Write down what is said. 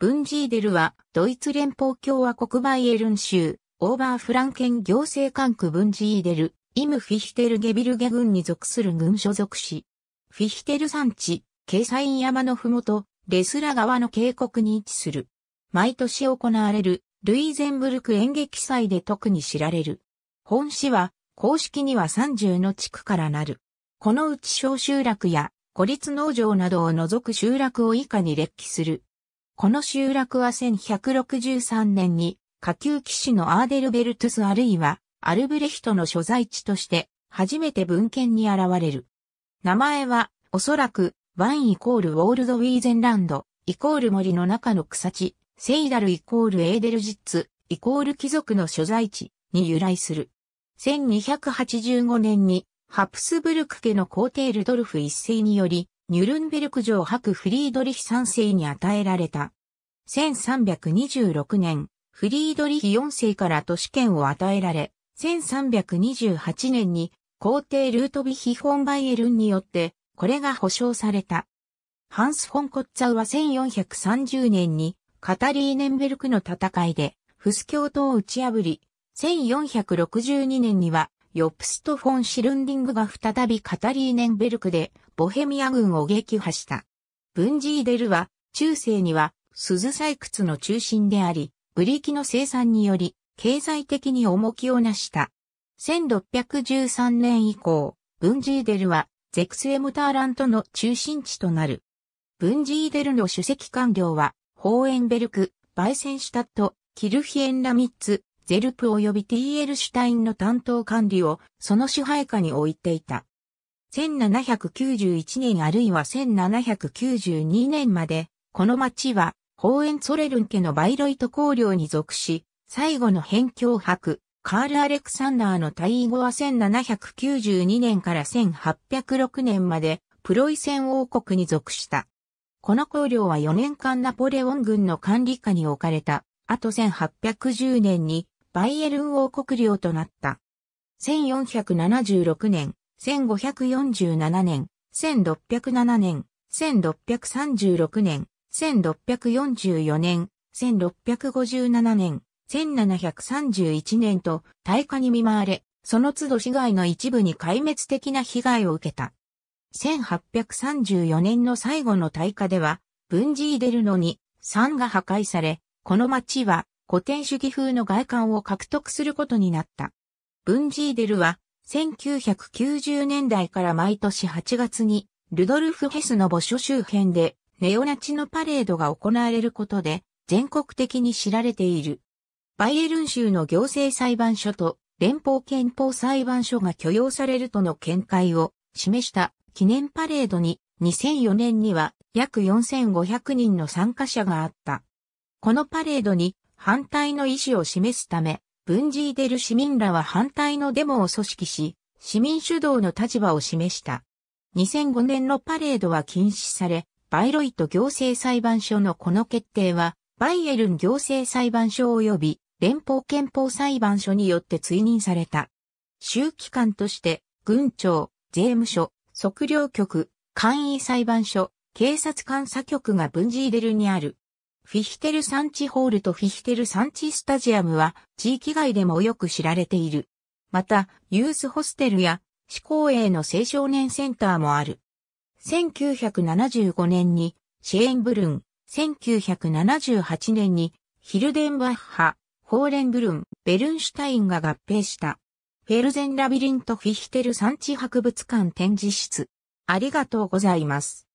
ブンジーデルはドイツ連邦共和国バイエルン州オーバーフランケン行政管区ブンジーデルイムフィヒテルゲビルゲ郡に属する郡所属市。フィヒテル山地、ケサイン山のふもと、レスラ川の渓谷に位置する。毎年行われるルイゼンブルク演劇祭で特に知られる。本市は公式には30の地区からなる。このうち小集落や孤立農場などを除く集落を以下に列記する。この集落は1163年に下級騎士のアーデルベルトゥスあるいはアルブレヒトの所在地として初めて文献に現れる。名前はおそらくワンイコールウォールドウィーゼンランドイコール森の中の草地、セイダルイコールエーデルジッツイコール貴族の所在地に由来する。1285年にハプスブルク家の皇帝ルドルフ一世によりニュルンベルク城伯フリードリヒ三世に与えられた。1326年、フリードリヒ四世から都市権を与えられ、1328年に皇帝ルートビヒ・フォンバイエルンによってこれが保証された。ハンス・フォン・コッツァウは1430年にカタリーネンベルクの戦いでフス教徒を打ち破り、1462年にはヨプスト・フォン・シルンディングが再びカタリーネンベルクでボヘミア軍を撃破した。ブンジーデルは中世には鈴採掘の中心であり、ブリキの生産により経済的に重きをなした。1613年以降、ブンジーデルはゼクスエムターラントの中心地となる。ブンジーデルの主席官僚は、ホーエンベルク、バイセンシュタット、キルヒエンラミッツ、ゼルプ及びティーエルシュタインの担当管理をその支配下に置いていた。1791年あるいは1792年まで、この町は、ホーエンツォレルン家のバイロイト公領に属し、最後の辺境博、カール・アレクサンダーの退位後は1792年から1806年まで、プロイセン王国に属した。この公領は4年間ナポレオン軍の管理下に置かれた。あと1810年にバイエルン王国領となった。1476年、1547年、1607年、1636年、1644年、1657年、1731年と大火に見舞われ、その都度市街の一部に壊滅的な被害を受けた。1834年の最後の大火では、ブンジーデルノに山が破壊され、この町は古典主義風の外観を獲得することになった。ブンジーデルは1990年代から毎年8月にルドルフ・ヘスの墓所周辺でネオナチのパレードが行われることで全国的に知られている。バイエルン州の行政裁判所と連邦憲法裁判所が許容されるとの見解を示した記念パレードに2004年には約4500人の参加者があった。このパレードに反対の意思を示すため、ブンジーデル市民らは反対のデモを組織し、市民主導の立場を示した。2005年のパレードは禁止され、バイロイト行政裁判所のこの決定は、バイエルン行政裁判所及び連邦憲法裁判所によって追認された。州機関として、軍庁、税務署、測量局、簡易裁判所、警察監査局がブンジーデルにある。フィヒテル産地ホールとフィヒテル産地スタジアムは地域外でもよく知られている。また、ユースホステルや市公営の青少年センターもある。1975年にシェーンブルン、1978年にヒルデンバッハ、ホーレンブルン、ベルンシュタインが合併した。フェルゼンラビリントフィヒテル産地博物館展示室。ありがとうございます。